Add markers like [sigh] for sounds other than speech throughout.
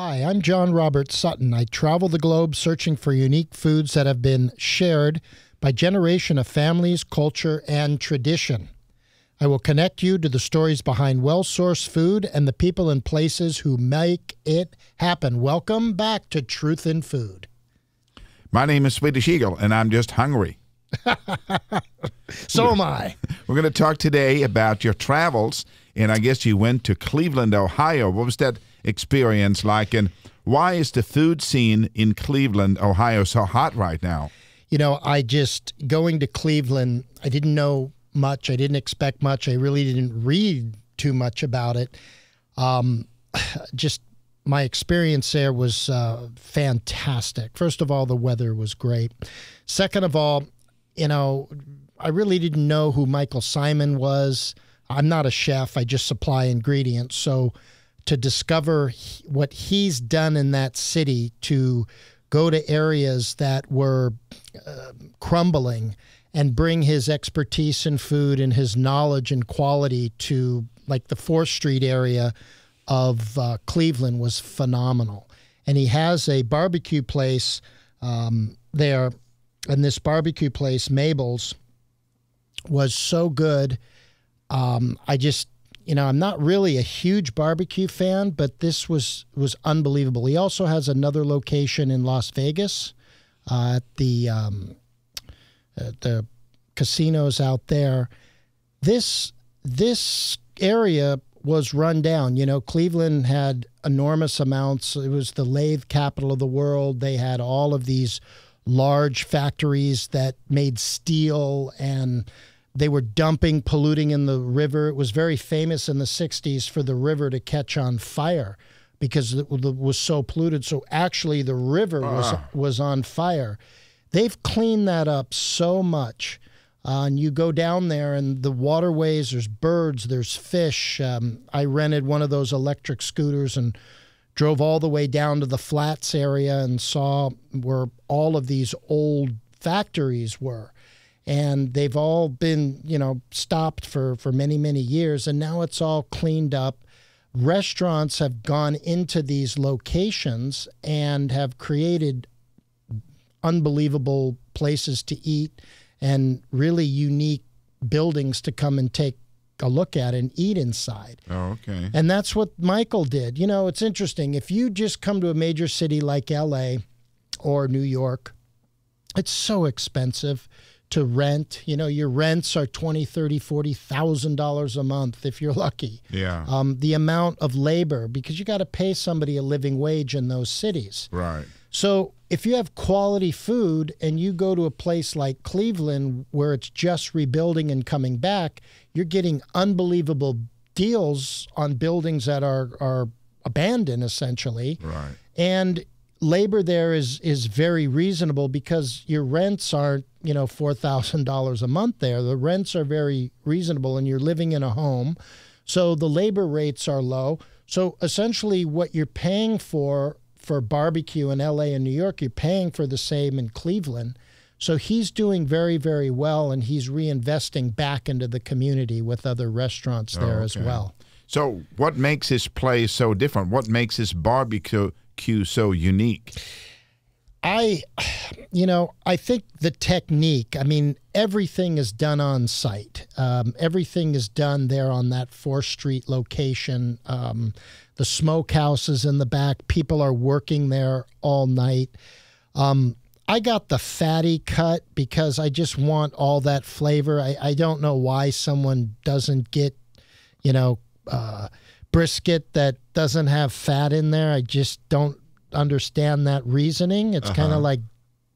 Hi, I'm John Robert Sutton. I travel the globe searching for unique foods that have been shared by generation of families, culture, and tradition. I will connect you to the stories behind well sourced food and the people and places who make it happen. Welcome back to Truth in Food. My name is Swedish Egil, and I'm just hungry. [laughs] so am I. We're going to talk today about your travels, and I guess you went to Cleveland, Ohio. What was that experience like, and why is the food scene in Cleveland, Ohio, so hot right now? You know, I just going to Cleveland, I didn't know much. I didn't expect much. I really didn't read too much about it. Um, [sighs] just my experience there was uh, fantastic. First of all, the weather was great. Second of all, you know, I really didn't know who Michael Symon was. I'm not a chef, I just supply ingredients. So to discover what he's done in that city to go to areas that were uh, crumbling and bring his expertise in food and his knowledge and quality to like the 4th Street area of uh, Cleveland was phenomenal. And he has a barbecue place um, there, and this barbecue place, Mabel's, was so good. Um, I just, you know, I'm not really a huge barbecue fan, but this was was unbelievable. He also has another location in Las Vegas uh, at the um, uh, the casinos out there. This this area was run down. You know, Cleveland had enormous amounts. It was the lathe capital of the world. They had all of these large factories that made steel and they were dumping polluting in the river. It was very famous in the 60s for the river to catch on fire because it was so polluted. So actually the river was uh. was on fire. They've cleaned that up so much. Uh, and you go down there, and the waterways, there's birds, there's fish. Um, I rented one of those electric scooters and drove all the way down to the flats area and saw where all of these old factories were. And they've all been, you know, stopped for, for many, many years. And now it's all cleaned up. Restaurants have gone into these locations and have created unbelievable places to eat and really unique buildings to come and take a look at and eat inside. Oh, okay. And that's what Michael did. You know, it's interesting. If you just come to a major city like LA or New York, it's so expensive to rent. You know, your rents are twenty, thirty, forty thousand dollars a month if you're lucky. Yeah. Um, the amount of labor because you got to pay somebody a living wage in those cities. Right. So if you have quality food and you go to a place like Cleveland where it's just rebuilding and coming back, you're getting unbelievable deals on buildings that are are abandoned essentially. Right. And labor there is is very reasonable because your rents aren't, you know, $4,000 a month there. The rents are very reasonable and you're living in a home. So the labor rates are low. So essentially what you're paying for for barbecue in LA and New York, you're paying for the same in Cleveland. So he's doing very, very well, and he's reinvesting back into the community with other restaurants there oh, okay. as well. So, what makes his place so different? What makes his barbecue so unique? I, you know, I think the technique, I mean, everything is done on site. Um, everything is done there on that 4th Street location. Um, the smokehouse is in the back. People are working there all night. Um, I got the fatty cut because I just want all that flavor. I, I don't know why someone doesn't get, you know, uh, brisket that doesn't have fat in there. I just don't understand that reasoning. It's uh-huh. kind of like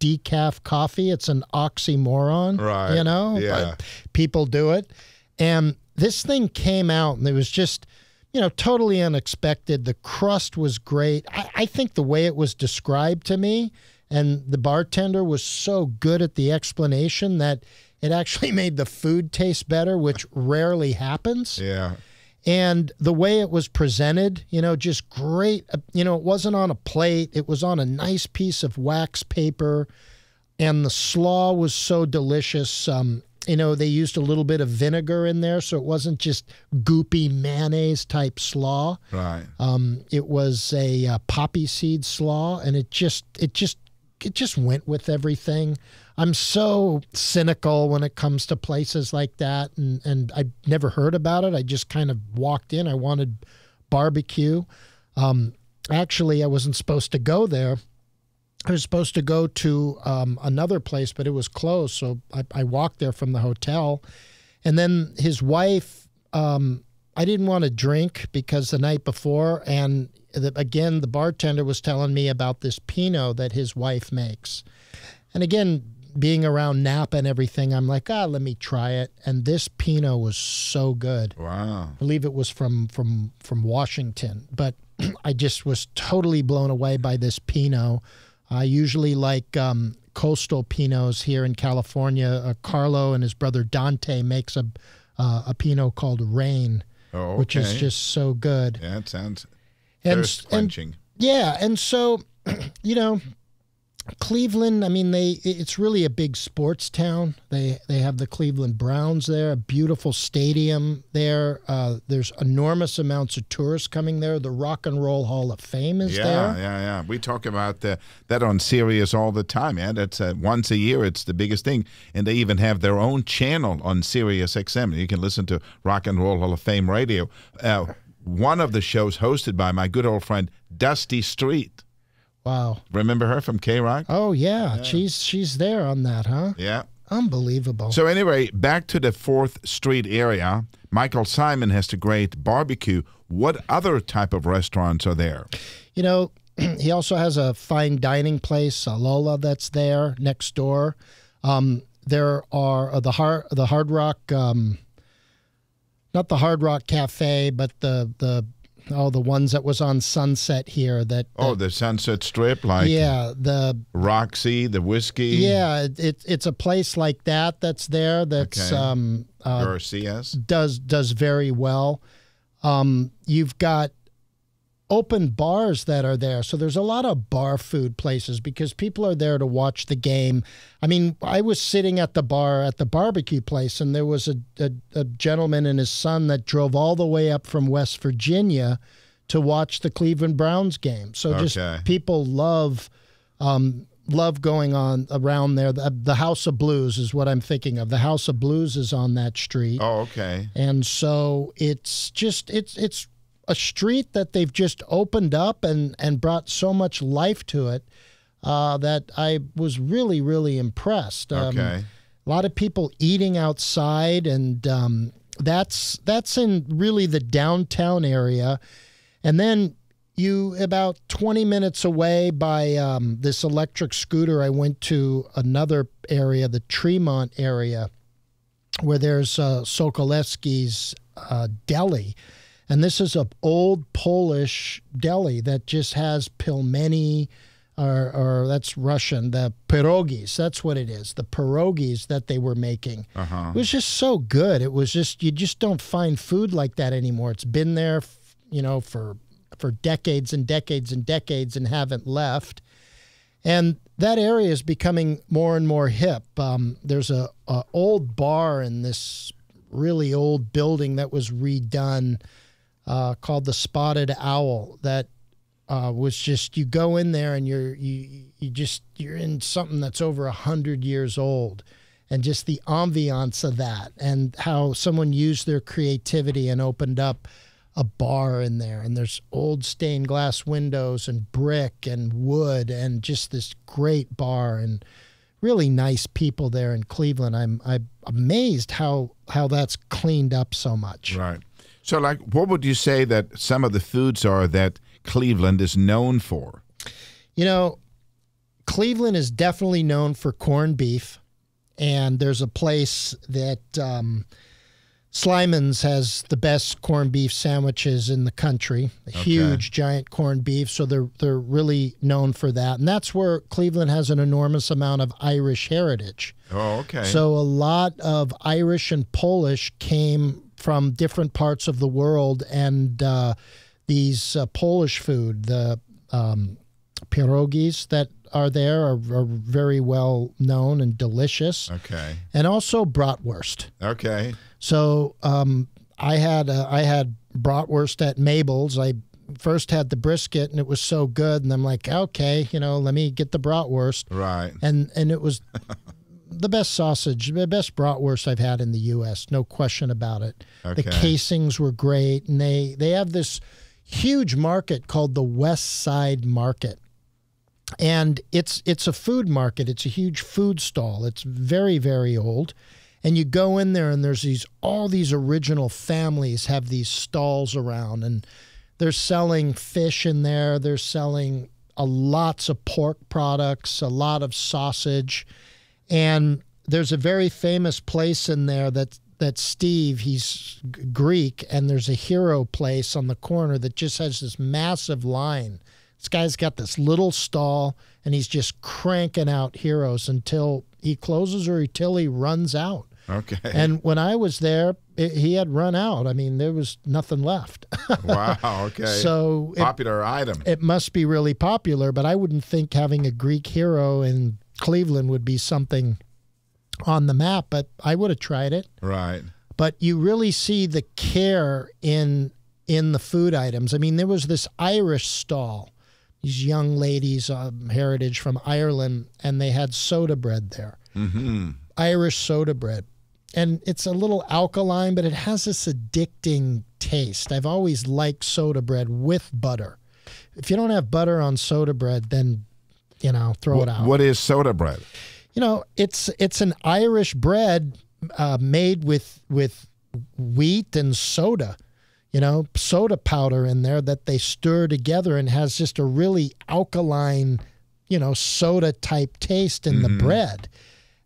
decaf coffee. It's an oxymoron, right? You know, yeah. But people do it, and this thing came out, and it was just you know, totally unexpected. The crust was great. I, I, think the way it was described to me, and the bartender was so good at the explanation that it actually [laughs] made the food taste better, which rarely happens. Yeah. And the way it was presented, you know, just great. Uh, you know, it wasn't on a plate, it was on a nice piece of wax paper. And the slaw was so delicious. Um, you know, they used a little bit of vinegar in there, so it wasn't just goopy mayonnaise type slaw. Right. Um, it was a uh, poppy seed slaw, and it just it just it just went with everything. I'm so cynical when it comes to places like that, and and I never heard about it. I just kind of walked in. I wanted barbecue. Um, actually, I wasn't supposed to go there. I was supposed to go to um, another place, but it was closed. So I, I, walked there from the hotel. And then his wife, um, I didn't want to drink because the night before, and the, again, the bartender was telling me about this Pinot that his wife makes. And again, being around Napa and everything, I'm like, ah, let me try it. And this Pinot was so good. Wow. I believe it was from from from Washington, but [clears throat] I just was totally blown away by this Pinot. I usually like um, coastal Pinots here in California. Uh, Carlo and his brother Dante makes a uh, a Pinot called Rain, oh, okay. which is just so good. Yeah, it sounds and, thirst quenching. And, yeah, and so [clears throat] you know, Cleveland, I mean, they it's really a big sports town. They they have the Cleveland Browns there, a beautiful stadium there. Uh, there's enormous amounts of tourists coming there. The Rock and Roll Hall of Fame is yeah, there. Yeah, yeah, yeah. We talk about the, that on Sirius all the time. Yeah, that's uh, once a year. It's the biggest thing, and they even have their own channel on Sirius XM. You can listen to Rock and Roll Hall of Fame radio. Uh, one of the shows hosted by my good old friend Dusty Street. Wow. Remember her from KROQ? Oh yeah. yeah. she's she's there on that, huh? Yeah. Unbelievable. So anyway, back to the Fourth Street area. Michael Symon has the great barbecue. What other type of restaurants are there? You know, [clears throat] he also has a fine dining place, Lola, that's there next door. Um, there are uh, the hard the Hard Rock, um, not the Hard Rock Cafe, but the the oh the ones that was on Sunset here that, that oh the Sunset Strip like yeah the Roxy the Whisky. Yeah it, it's a place like that that's there that's okay. um uh, does does very well. Um you've got open bars that are there. So there's a lot of bar food places because people are there to watch the game. I mean, I was sitting at the bar at the barbecue place, and there was a, a, a gentleman and his son that drove all the way up from West Virginia to watch the Cleveland Browns game. So just okay. people love. Um, love going on around there. The, the, House of Blues is what I'm thinking of. The House of Blues is on that street. Oh, okay. And so it's just it's it's a street that they've just opened up and, and brought so much life to it uh, that I was really, really impressed. Um, okay. A lot of people eating outside, and um, that's that's in really the downtown area. And then you about 20 minutes away by um, this electric scooter, I went to another area, the Tremont area, where there's uh, Sokolowski's uh, Deli and this is a old Polish deli that just has pelmeni, or, or that's Russian, the pierogis. That's what it is. The pierogis that they were making. Uh-huh. It was just so good. It was just you just don't find food like that anymore. It's been there, you know, for for decades and decades and decades and haven't left. And that area is becoming more and more hip. Um, there's a, a old bar in this really old building that was redone uh, called the Spotted Owl that uh, was just you go in there and you're you you just you're in something that's over a hundred years old, and just the ambiance of that and how someone used their creativity and opened up a bar in there and there's old stained glass windows and brick and wood and just this great bar and really nice people there in Cleveland. I'm I'm amazed how how that's cleaned up so much. Right. So, like, what would you say that some of the foods are that Cleveland is known for? You know, Cleveland is definitely known for corned beef, and there's a place that um, Slyman's has the best corned beef sandwiches in the country. Okay. huge, giant corned beef, so they're they're really known for that, and that's where Cleveland has an enormous amount of Irish heritage. Oh, okay. So a lot of Irish and Polish came from different parts of the world, and uh, these uh, Polish food, the um, pierogis that are there are, are very well known and delicious, Okay. and also bratwurst. Okay. So um, I had uh, I had bratwurst at Mabel's. I first had the brisket, and it was so good, and I'm like, okay, you know, let me get the bratwurst, Right. and and it was the best sausage, the best bratwurst I've had in the U.S. No question about it. The casings were great, and they they have this huge market called the West Side Market. And it's it's a food market. It's a huge food stall. It's very very old. And you go in there and there's these all these original families have these stalls around and they're selling fish in there. They're selling a lots of pork products, a lot of sausage. And there's a very famous place in there that that Steve, he's G- Greek, and there's a hero place on the corner that just has this massive line. This guy's got this little stall, and he's just cranking out heroes until he closes or until he runs out. Okay. And when I was there, it, he had run out. I mean, there was nothing left. [laughs] wow. Okay. so it, popular item. it must be really popular, but I wouldn't think having a Greek hero in Cleveland would be something on the map, but I would have tried it. right. But you really see the care in in the food items. I mean, there was this Irish stall, these young ladies, um, heritage from Ireland, and they had soda bread there, Mm-hmm. Irish soda bread. And it's a little alkaline, but it has this addicting taste. I've always liked soda bread with butter. If you don't have butter on soda bread, then you know, throw it out. What is soda bread? You know, it's it's an Irish bread uh, made with with wheat and soda. You know, soda powder in there that they stir together and has just a really alkaline, you know, soda type taste in the bread.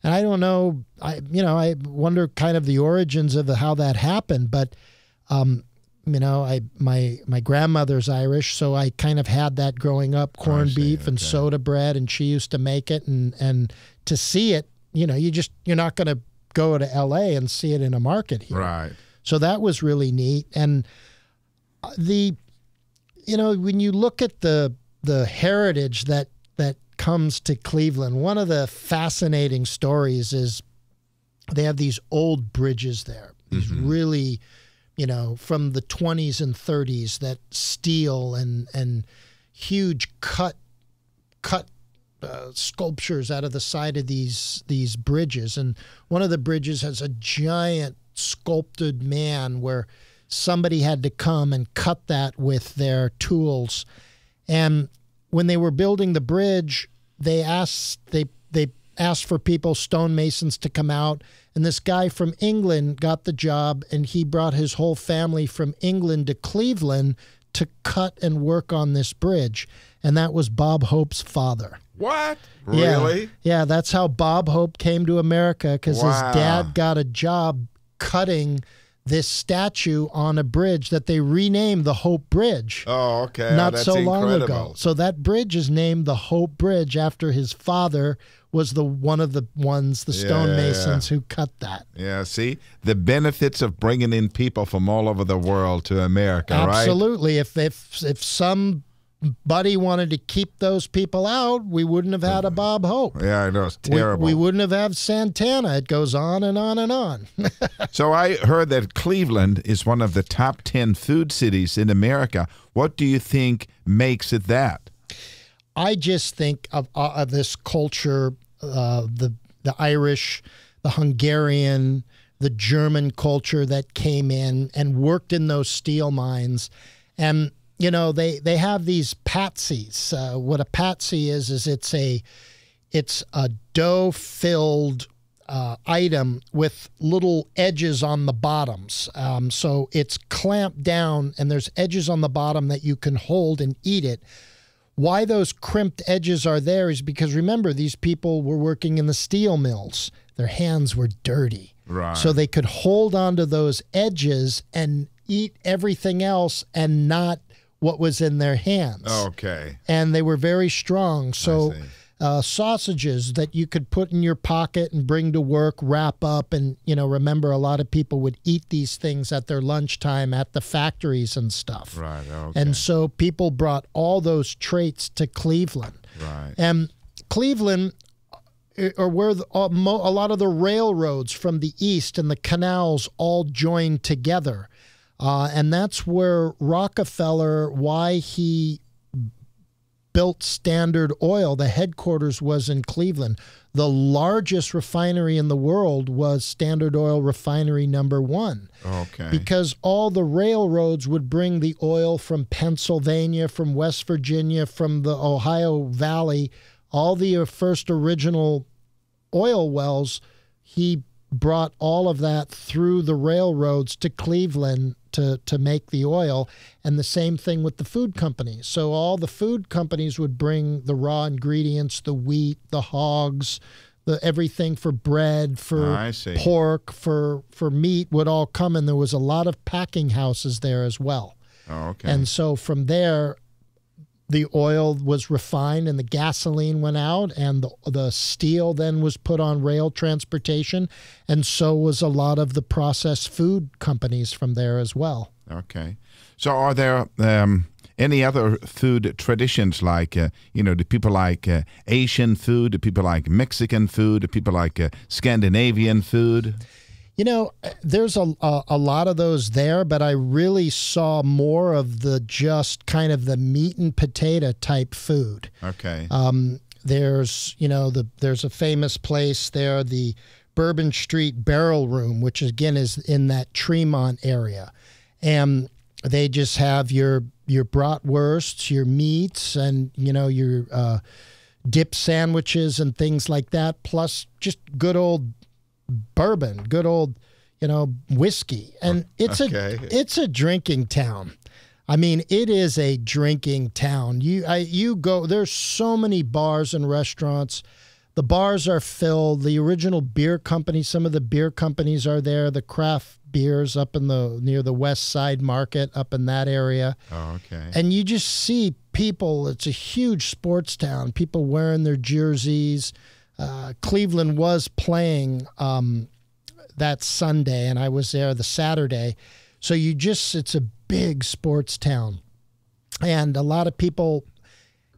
And I don't know, I you know, I wonder kind of the origins of how that happened, but um, you know, I my my grandmother's Irish, so I kind of had that growing up, corned see, beef and soda bread, and she used to make it, and and to see it, you know, you just you're not going to go to L.A. and see it in a market here. Right. So that was really neat. And uh, the, you know, when you look at the the heritage that that comes to Cleveland, one of the fascinating stories is they have these old bridges there. These really, you know, from the 20s and 30s that steel and and huge cut cut uh, sculptures out of the side of these these bridges. And one of the bridges has a giant sculpted man where somebody had to come and cut that with their tools. And when they were building the bridge they asked they they asked for people stonemasons to come out and this guy from England got the job and he brought his whole family from England to Cleveland to cut and work on this bridge and that was Bob Hope's father What? yeah. Really? Yeah, that's how Bob Hope came to America because Wow. his dad got a job cutting this statue on a bridge that they renamed the Hope Bridge Oh, okay. Oh, not that's so long incredible. ago. So that bridge is named the Hope Bridge after his father was the one of the ones, the Yeah, yeah, stonemasons who cut that. Yeah, see the benefits of bringing in people from all over the world to America, right? Absolutely. If if if somebody wanted to keep those people out, we wouldn't have had a Bob Hope. Yeah, I know it's We, terrible. we wouldn't have had Santana. It goes on and on and on. [laughs] so I heard that Cleveland is one of the top ten food cities in America. What do you think makes it that? I just think of, uh, of this culture, uh, the the Irish, the Hungarian, the German culture that came in and worked in those steel mines, and you know they they have these pasties. Uh, what a pasty is is it's a it's a dough filled uh, item with little edges on the bottoms. Um, so it's clamped down and there's edges on the bottom that you can hold and eat it. Why those crimped edges are there is because remember, these people were working in the steel mills. Their hands were dirty. Right. So they could hold onto those edges and eat everything else and not what was in their hands Okay. and they were very strong. So. Uh, sausages that you could put in your pocket and bring to work, wrap up, and you know, remember a lot of people would eat these things at their lunchtime at the factories and stuff. Right. Okay. And so people brought all those traits to Cleveland. right. And Cleveland, uh, or where the, uh, mo- a lot of the railroads from the east and the canals all joined together. Uh, and that's where Rockefeller, why he built Standard Oil, the headquarters was in Cleveland. The largest refinery in the world was Standard Oil Refinery number one. Okay. Because all the railroads would bring the oil from Pennsylvania, from West Virginia, from the Ohio Valley, all the first original oil wells. He brought all of that through the railroads to Cleveland to, to make the oil. And the same thing with the food companies. So all the food companies would bring the raw ingredients, the wheat, the hogs, the everything for bread, for ah, see. pork, for for meat would all come and there was a lot of packing houses there as well. Oh, okay. And so from there, the oil was refined and the gasoline went out, and the, the steel then was put on rail transportation. And so was a lot of the processed food companies from there as well. Okay. So, are there um, any other food traditions like, uh, you know, do people like uh, Asian food? Do people like Mexican food? Do people like uh, Scandinavian food? You know, there's a, a, a lot of those there, but I really saw more of the just kind of the meat and potato type food. Okay. Um, there's you know the there's a famous place there, the Bourbon Street Barrel Room, which again is in that Tremont area, and they just have your your bratwursts, your meats, and you know your uh, dip sandwiches and things like that, plus just good old bourbon, good old you know whiskey, and [laughs] it's Okay. a it's a drinking town. I mean, it is a drinking town. You I you go there's so many bars and restaurants. The bars are filled. The original beer company, some of the beer companies are there. The craft beers up in the near the West Side Market up in that area. oh, okay. And you just see people, it's a huge sports town, people wearing their jerseys. Uh, Cleveland was playing um, that Sunday, and I was there the Saturday. So you just, it's a big sports town. And a lot of people,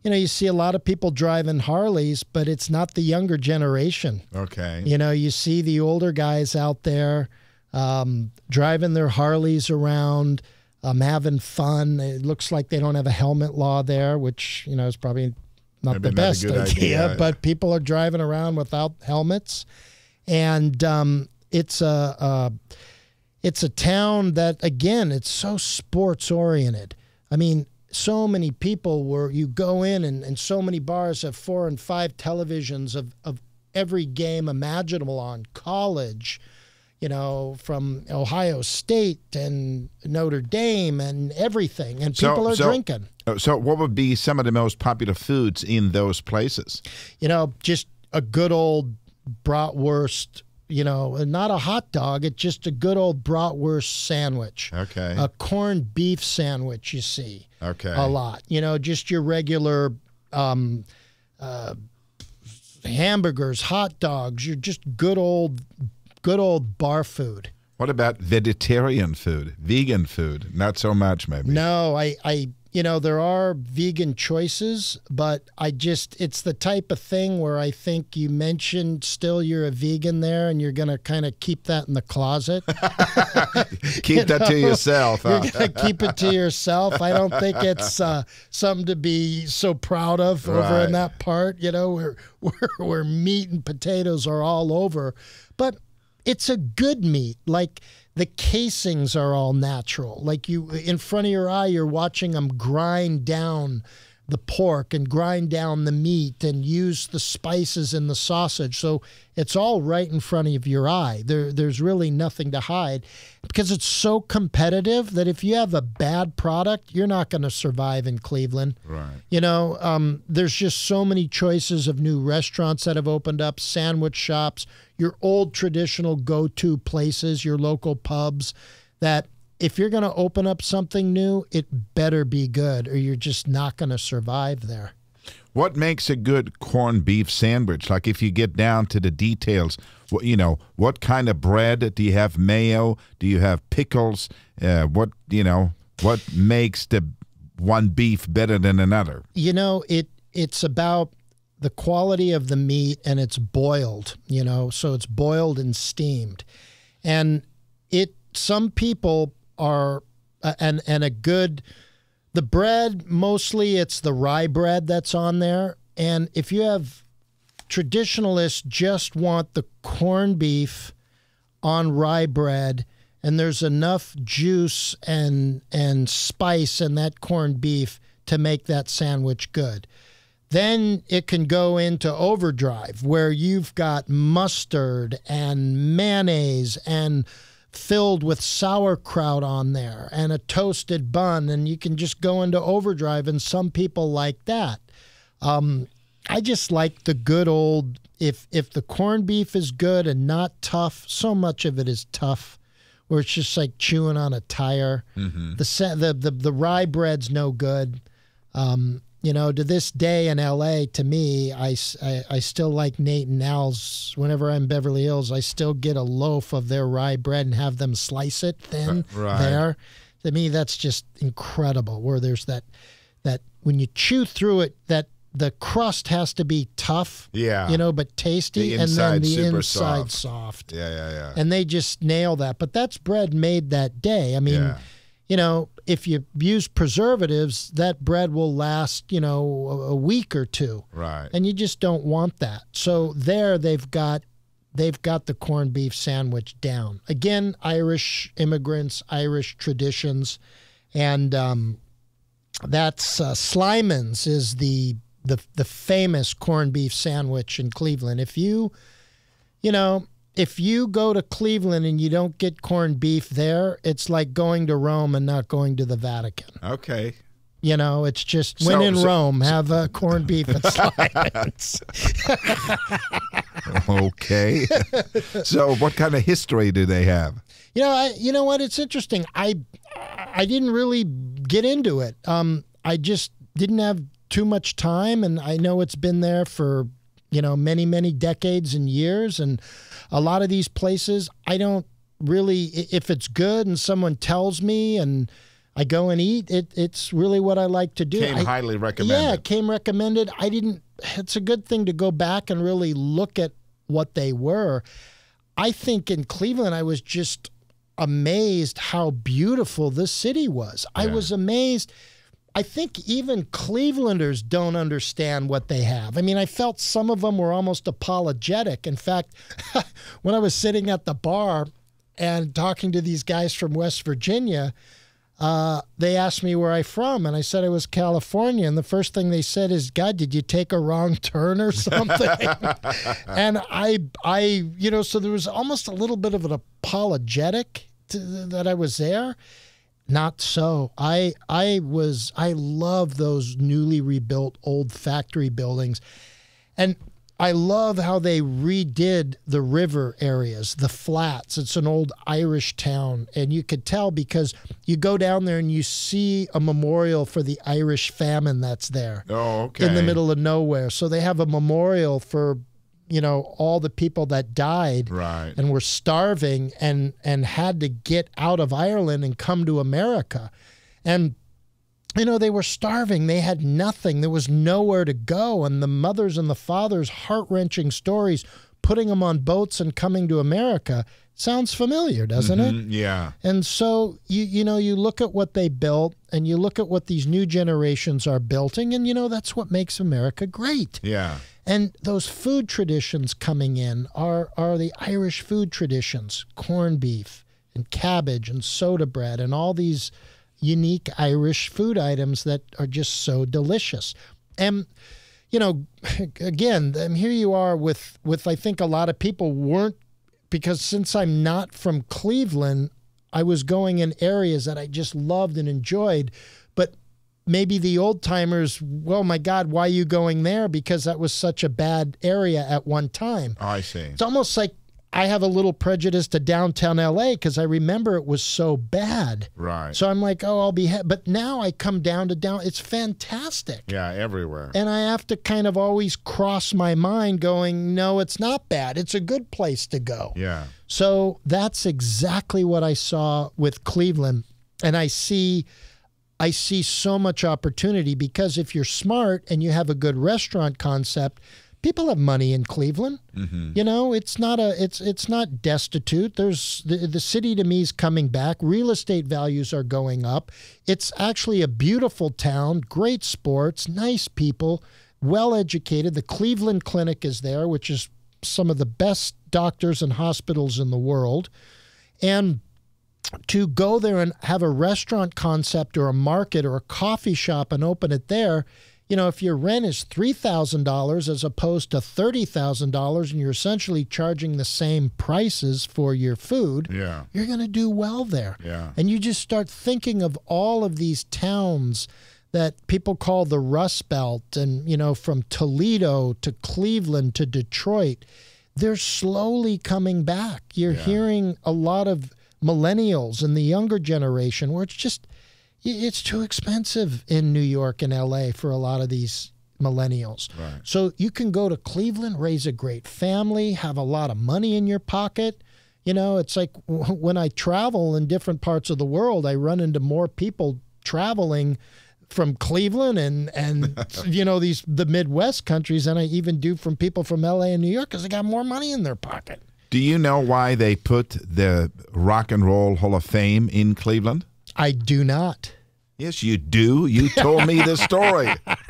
you know, you see a lot of people driving Harleys, but it's not the younger generation. Okay. You know, you see the older guys out there um, driving their Harleys around, um, having fun. It looks like they don't have a helmet law there, which you know is probably not Maybe the not best idea. idea. [laughs] But people are driving around without helmets, and um, it's a, a it's a town that again it's so sports oriented. I mean, so many people where you go in and, and so many bars have four and five televisions of, of every game imaginable on college, you know, from Ohio State and Notre Dame and everything. And So- people are so- drinking. Uh, So, what would be some of the most popular foods in those places? You know, just a good old bratwurst, you know, not a hot dog, it's just a good old bratwurst sandwich. Okay. A corned beef sandwich, you see. okay. a lot. You know, just your regular um, uh, hamburgers, hot dogs. You're just good old, good old bar food. What about vegetarian food, vegan food? Not so much, maybe. No, I, I, you know, there are vegan choices, but I just, it's the type of thing where I think you mentioned still you're a vegan there and you're going to kind of keep that in the closet. [laughs] Keep that to yourself. huh? You're going to keep it to yourself. I don't think it's uh, something to be so proud of over in that part, you know, where, [laughs] where, where meat and potatoes are all over. But it's a good meat. Like the casings are all natural. Like you, in front of your eye, you're watching them grind down the pork and grind down the meat and use the spices in the sausage. So it's all right in front of your eye. There, there's really nothing to hide because it's so competitive that if you have a bad product, you're not going to survive in Cleveland. Right. You know, um, there's just so many choices of new restaurants that have opened up, sandwich shops, your old traditional go to places, your local pubs that if you're going to open up something new, it better be good or you're just not going to survive there. What makes a good corned beef sandwich? Like if you get down to the details, what you know, what kind of bread do you have? Mayo? Do you have pickles? Uh, what you know? What makes the one beef better than another? You know, it it's about the quality of the meat and it's boiled, you know, so it's boiled and steamed. And it some people are uh, and and a good the bread mostly it's the rye bread that's on there and if you have traditionalists just want the corned beef on rye bread and there's enough juice and and spice in that corned beef to make that sandwich good. Then it can go into overdrive where you've got mustard and mayonnaise and filled with sauerkraut on there and a toasted bun and you can just go into overdrive and some people like that. Um, I just like the good old if if the corned beef is good and not tough, so much of it is tough where it's just like chewing on a tire. Mm-hmm. The, the the the rye bread's no good. Um, you know, to this day in LA, to me, I, I, I, still like Nate and Al's. Whenever I'm in Beverly Hills, I still get a loaf of their rye bread and have them slice it thin right. there. To me, that's just incredible. Where there's that, that when you chew through it, that the crust has to be tough, yeah, you know, but tasty, the and then the inside soft. soft. Yeah, yeah, yeah. And they just nail that. But that's bread made that day. I mean, yeah. you know, if you use preservatives, that bread will last, you know, a, week or two. Right. And you just don't want that. So there, they've got they've got the corned beef sandwich down. Again, Irish immigrants, Irish traditions, and um, that's uh, Slyman's is the the the famous corned beef sandwich in Cleveland. If you, you know, if you go to Cleveland and you don't get corned beef there, it's like going to Rome and not going to the Vatican. Okay. You know, it's just when in so, Rome, have a corned beef and slides. [laughs] okay. [laughs] so, what kind of history do they have? You know, I you know what? It's interesting. I I didn't really get into it. Um, I just didn't have too much time, and I know it's been there for you know many many decades and years, and a lot of these places I don't really if it's good and someone tells me and I go and eat it it's really what I like to do. Came I, highly recommended. Yeah, came recommended. I didn't it's a good thing to go back and really look at what they were. I think in Cleveland I was just amazed how beautiful this city was. Yeah. I was amazed I think even Clevelanders don't understand what they have. I mean, I felt some of them were almost apologetic. In fact, [laughs] when I was sitting at the bar and talking to these guys from West Virginia, uh, they asked me where I from, and I said I was California. And the first thing they said is, "God, did you take a wrong turn or [laughs] something?" [laughs] and I, I, you know, so there was almost a little bit of an apologetic to, that I was there. Not so. I I was I love those newly rebuilt old factory buildings. And I love how they redid the river areas, the flats. It's an old Irish town. And you could tell because you go down there and you see a memorial for the Irish famine that's there. Oh, okay. In the middle of nowhere. So they have a memorial for you know all the people that died right. and were starving and and had to get out of Ireland and come to America. And you know they were starving. They had nothing. There was nowhere to go. And the mothers and the fathers heart-wrenching stories putting them on boats and coming to America sounds familiar doesn't mm-hmm, it yeah. And so you you know you look at what they built and you look at what these new generations are building and you know that's what makes America great. Yeah. And those food traditions coming in are, are the Irish food traditions corned beef and cabbage and soda bread and all these unique Irish food items that are just so delicious. And, you know, [laughs] again, here you are with, with I think a lot of people weren't, because since I'm not from Cleveland, I was going in areas that I just loved and enjoyed. But maybe the old timers, well, my God, why are you going there? Because that was such a bad area at one time. Oh, I see. It's almost like I have a little prejudice to downtown LA because I remember it was so bad. Right. So I'm like, oh, I'll be. But now I come down to down. It's fantastic. Yeah, everywhere. And I have to kind of always cross my mind, going, no, it's not bad. It's a good place to go. Yeah. So that's exactly what I saw with Cleveland, and I see I see so much opportunity because if you're smart and you have a good restaurant concept, people have money in Cleveland. Mm-hmm. You know, it's not a it's it's not destitute. There's the the city to me is coming back. Real estate values are going up. It's actually a beautiful town, great sports, nice people, well educated. The Cleveland Clinic is there, which is some of the best doctors and hospitals in the world. And to go there and have a restaurant concept or a market or a coffee shop and open it there, you know, if your rent is $3,000 as opposed to $30,000 and you're essentially charging the same prices for your food, Yeah. you're going to do well there. Yeah. And you just start thinking of all of these towns that people call the Rust Belt and, you know, from Toledo to Cleveland to Detroit, they're slowly coming back. You're Yeah. hearing a lot of millennials and the younger generation where it's just it's too expensive in New York and LA for a lot of these millennials. Right. So you can go to Cleveland, raise a great family, have a lot of money in your pocket. You know, it's like when I travel in different parts of the world, I run into more people traveling from Cleveland and and [laughs] you know these the Midwest countries than I even do from people from LA and New York because they got more money in their pocket. Do you know why they put the Rock and Roll Hall of Fame in Cleveland? I do not. Yes, you do. You told me the story. [laughs]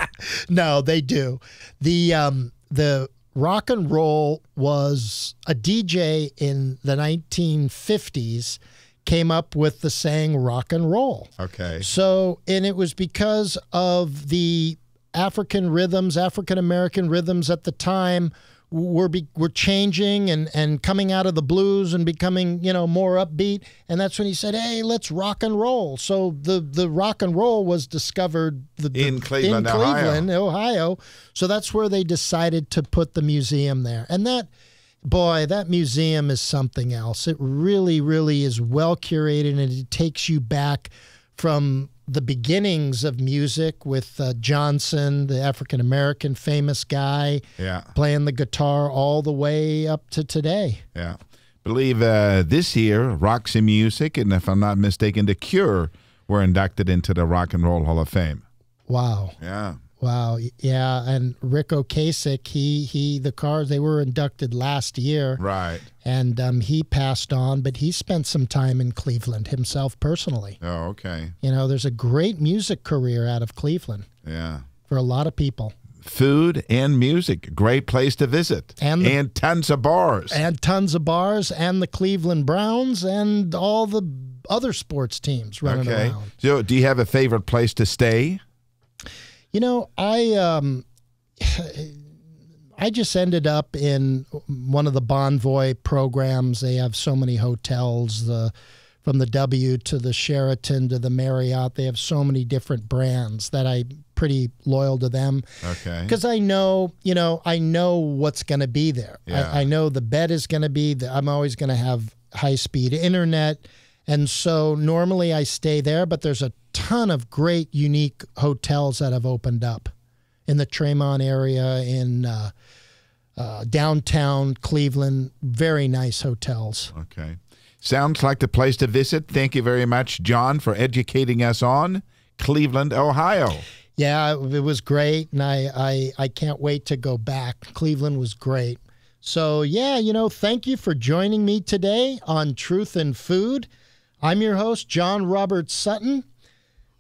No, they do. The um, the rock and roll was a DJ in the 1950s came up with the saying rock and roll. Okay. So, and it was because of the African rhythms, African American rhythms at the time were be, were changing and and coming out of the blues and becoming you know more upbeat. And that's when he said hey let's rock and roll. So the the rock and roll was discovered the, the- In Cleveland, in Ohio. Cleveland Ohio. So that's where they decided to put the museum there. And that boy that museum is something else. It really really is well curated and it takes you back from the beginnings of music with uh, Johnson, the African American famous guy, Yeah. playing the guitar all the way up to today. Yeah. Believe uh, this year, Roxy Music and, if I'm not mistaken, The Cure were inducted into the Rock and Roll Hall of Fame. Wow. Yeah. Wow. Yeah. And Ric Ocasek, he, he, the Cars, they were inducted last year Right. and um, he passed on, but he spent some time in Cleveland himself personally. Oh, okay. You know, there's a great music career out of Cleveland Yeah. for a lot of people Food and music, great place to visit, And the- tons of bars. and tons of bars and the Cleveland Browns and all the other sports teams running okay. around. So, do you have a favorite place to stay? You know, I um, [sighs] I just ended up in one of the Bonvoy programs. They have so many hotels, the from the W to the Sheraton to the Marriott. They have so many different brands that I'm pretty loyal to them Okay. because I know, you know, I know what's going to be there. Yeah. I, I know the bed is going to be. The, I'm always going to have high speed internet, and so normally I stay there. But there's a ton of great, unique hotels that have opened up in the Tremont area in uh, uh, downtown Cleveland. Very nice hotels. Okay. Sounds like the place to visit. Thank you very much, John, for educating us on Cleveland, Ohio. Yeah, it was great, and I, I I can't wait to go back. Cleveland was great. So yeah, you know, thank you for joining me today on Truth in Food. I'm your host, John Robert Sutton.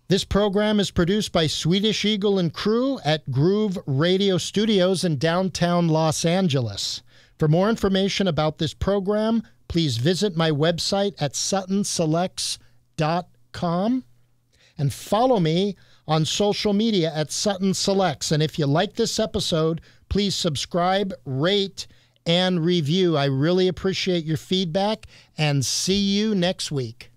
This program is produced by Swedish Egil and crew at Groove Radio Studios in downtown Los Angeles. For more information about this program, please visit my website at suttonselects.com and follow me on social media at Sutton Selects. And if you like this episode, please subscribe, rate, and review. I really appreciate your feedback and see you next week.